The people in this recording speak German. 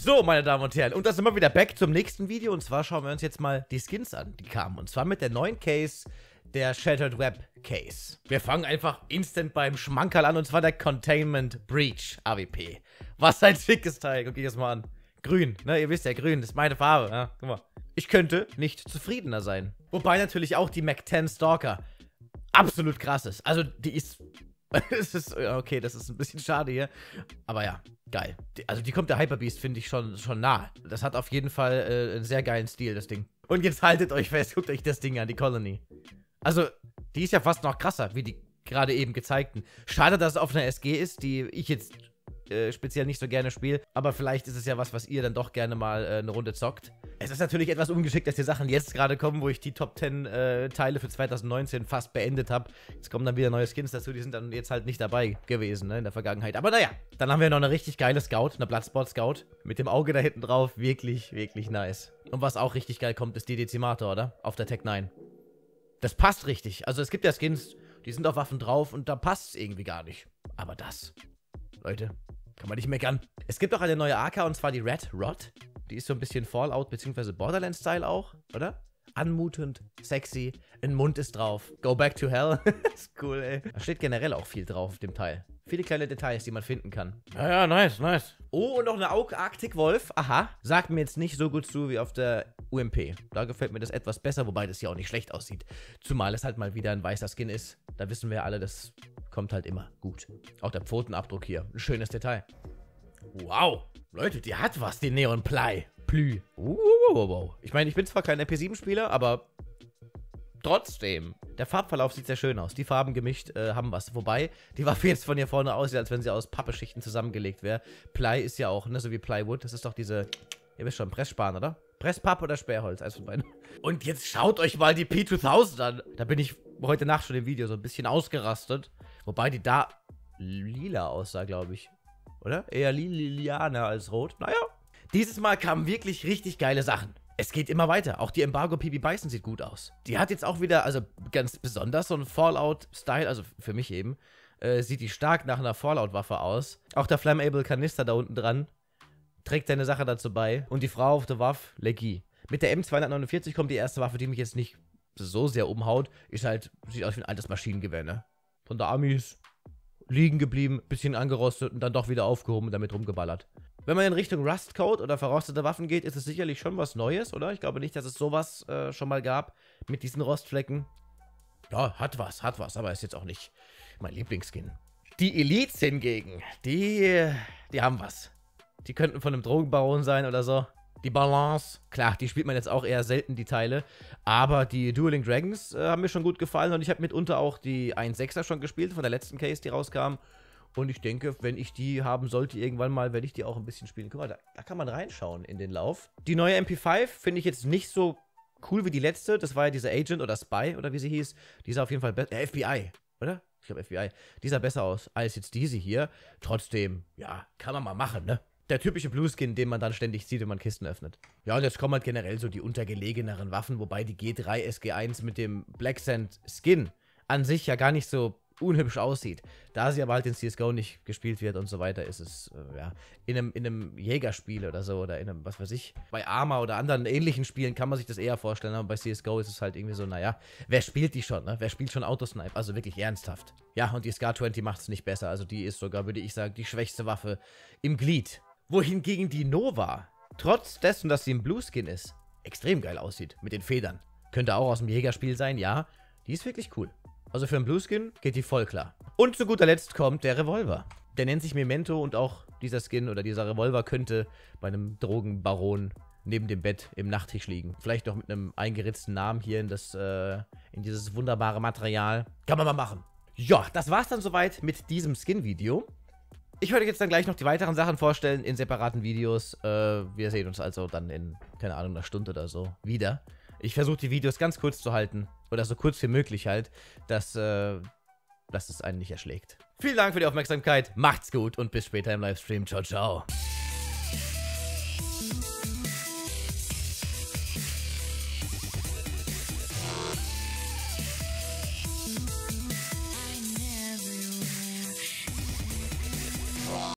So, meine Damen und Herren, und da sind wir wieder back zum nächsten Video. Und zwar schauen wir uns jetzt mal die Skins an, die kamen. Und zwar mit der neuen Case, der Shattered Web Case. Wir fangen einfach instant beim Schmankerl an, und zwar der Containment Breach AWP. Was ein schickes Teil, guck ich das mal an. Grün, ne, ihr wisst ja, grün, das ist meine Farbe, ja, guck mal. Ich könnte nicht zufriedener sein. Wobei natürlich auch die Mac 10 Stalker absolut krass ist. Also, die ist es ist, okay, das ist ein bisschen schade hier. Aber ja, geil. also die kommt der Hyperbeast, finde ich, schon, schon nah. Das hat auf jeden Fall äh, einen sehr geilen Stil, das Ding. Und jetzt haltet euch fest, guckt euch das Ding an, die Colony. Also, die ist ja fast noch krasser, wie die gerade eben gezeigten. Schade, dass es auf einer SG ist, die ich jetzt äh, speziell nicht so gerne spiele. Aber vielleicht ist es ja was, was ihr dann doch gerne mal äh, eine Runde zockt. Es ist natürlich etwas ungeschickt, dass die Sachen jetzt gerade kommen, wo ich die Top 10 äh, Teile für 2019 fast beendet habe. Jetzt kommen dann wieder neue Skins dazu, die sind dann jetzt halt nicht dabei gewesen ne, in der Vergangenheit. Aber naja, dann haben wir noch eine richtig geile Scout, eine Bloodsport Scout. Mit dem Auge da hinten drauf. Wirklich, wirklich nice. Und was auch richtig geil kommt, ist die Dezimator, oder? Auf der Tech 9. Das passt richtig. Also es gibt ja Skins, die sind auf Waffen drauf und da passt es irgendwie gar nicht. Aber das, Leute, kann man nicht meckern. Es gibt auch eine neue AK und zwar die Red Rod. Die ist so ein bisschen Fallout bzw. Borderlands-Style auch, oder? Anmutend, sexy, ein Mund ist drauf. Go back to hell. ist cool, ey. Da steht generell auch viel drauf auf dem Teil. Viele kleine Details, die man finden kann. Ja, ja, nice, nice. Oh, und noch eine Arctic Wolf. Aha. Sagt mir jetzt nicht so gut zu wie auf der UMP. Da gefällt mir das etwas besser, wobei das ja auch nicht schlecht aussieht. Zumal es halt mal wieder ein weißer Skin ist. Da wissen wir alle, das kommt halt immer gut. Auch der Pfotenabdruck hier. Ein schönes Detail. Wow. Leute, die hat was, die Neon Ply. Plü. Uh, ich meine, ich bin zwar kein MP7-Spieler, aber trotzdem. Der Farbverlauf sieht sehr schön aus. Die Farben gemischt äh, haben was. Wobei, die Waffe jetzt von hier vorne aussieht, als wenn sie aus Pappeschichten zusammengelegt wäre. Ply ist ja auch, ne, so wie Plywood. Das ist doch diese, ihr wisst schon, Pressspan, oder? Presspapp oder Sperrholz, eins von beiden. Und jetzt schaut euch mal die P2000 an. Da bin ich heute Nacht schon im Video so ein bisschen ausgerastet. Wobei die da lila aussah, glaube ich. Oder? Eher lilianer als rot. Naja. Dieses Mal kamen wirklich richtig geile Sachen. Es geht immer weiter. Auch die Embargo PB Bison sieht gut aus. Die hat jetzt auch wieder, also ganz besonders so einen Fallout-Style, also für mich eben, äh, sieht die stark nach einer Fallout-Waffe aus. Auch der Flammable Kanister da unten dran trägt seine Sache dazu bei. Und die Frau auf der Waffe, Leggy. Mit der M249 kommt die erste Waffe, die mich jetzt nicht so sehr umhaut. Ist halt, sieht aus wie ein altes Maschinengewehr, ne? Von der Amis liegen geblieben, bisschen angerostet und dann doch wieder aufgehoben und damit rumgeballert. Wenn man in Richtung Rust Code oder verrostete Waffen geht, ist es sicherlich schon was Neues, oder? Ich glaube nicht, dass es sowas äh, schon mal gab mit diesen Rostflecken. Ja, hat was, hat was, aber ist jetzt auch nicht mein Lieblingsskin. Die Elites hingegen, die, die haben was. Die könnten von einem Drogenbaron sein oder so. Die Balance, klar, die spielt man jetzt auch eher selten, die Teile. Aber die Dueling Dragons äh, haben mir schon gut gefallen und ich habe mitunter auch die 1.6er schon gespielt von der letzten Case, die rauskam. Und ich denke, wenn ich die haben sollte, irgendwann mal werde ich die auch ein bisschen spielen. Guck mal, da, da kann man reinschauen in den Lauf. Die neue MP5 finde ich jetzt nicht so cool wie die letzte. Das war ja diese Agent oder Spy oder wie sie hieß. Die sah auf jeden Fall besser. Äh, FBI, oder? Ich glaube FBI. Die sah besser aus als jetzt diese hier. Trotzdem, ja, kann man mal machen, ne? Der typische Blueskin, den man dann ständig sieht, wenn man Kisten öffnet. Ja, und jetzt kommen halt generell so die untergelegeneren Waffen, wobei die G3 SG1 mit dem Black Sand Skin an sich ja gar nicht so unhübsch aussieht. Da sie aber halt in CSGO nicht gespielt wird und so weiter, ist es, äh, ja, in einem, in einem Jägerspiel oder so oder in einem, was weiß ich, bei Arma oder anderen ähnlichen Spielen kann man sich das eher vorstellen, aber bei CSGO ist es halt irgendwie so, naja, wer spielt die schon, ne? Wer spielt schon Autosnipe? Also wirklich ernsthaft. Ja, und die Scar 20 macht es nicht besser, also die ist sogar, würde ich sagen, die schwächste Waffe im Glied wohingegen die Nova, trotz dessen, dass sie ein Blueskin ist, extrem geil aussieht mit den Federn. Könnte auch aus dem Jägerspiel sein, ja. Die ist wirklich cool. Also für einen Blueskin geht die voll klar. Und zu guter Letzt kommt der Revolver. Der nennt sich Memento und auch dieser Skin oder dieser Revolver könnte bei einem Drogenbaron neben dem Bett im Nachttisch liegen. Vielleicht noch mit einem eingeritzten Namen hier in, das, äh, in dieses wunderbare Material. Kann man mal machen. Ja, das war's dann soweit mit diesem Skin-Video. Ich würde jetzt dann gleich noch die weiteren Sachen vorstellen in separaten Videos. Äh, wir sehen uns also dann in, keine Ahnung, einer Stunde oder so wieder. Ich versuche die Videos ganz kurz zu halten. Oder so kurz wie möglich halt, dass, äh, dass es einen nicht erschlägt. Vielen Dank für die Aufmerksamkeit. Macht's gut und bis später im Livestream. Ciao, ciao.